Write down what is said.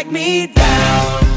drag me down.